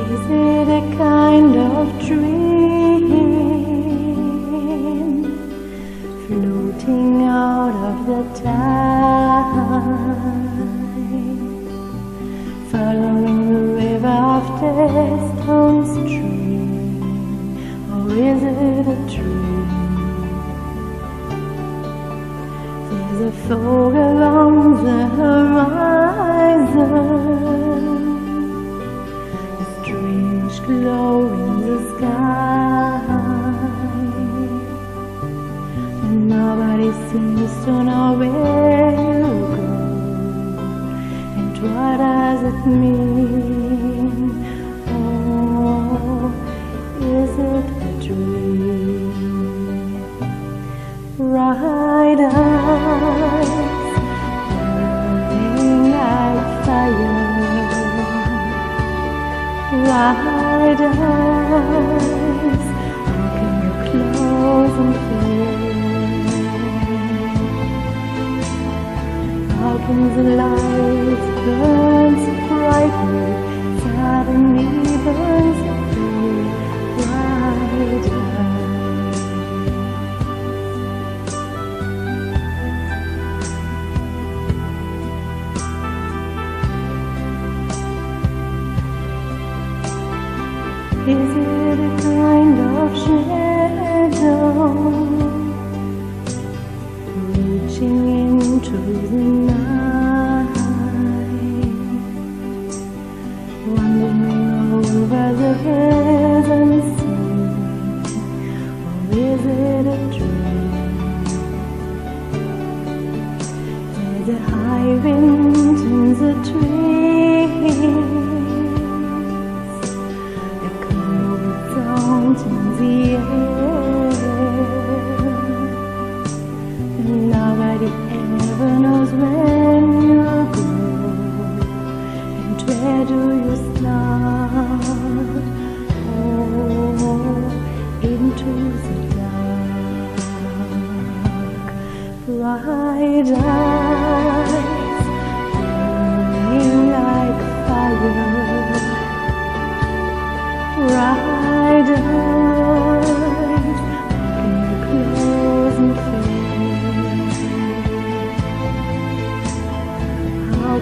Is it a kind of dream floating out of the time? Seems to know where you go. And what does it mean? Oh, is it a dream? Bright eyes, burning like fire. Bright eyes, can you close and fade? How can the light burn so brightly, suddenly burns wandering over the or is it a dream? High wind in the trees.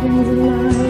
happens in life.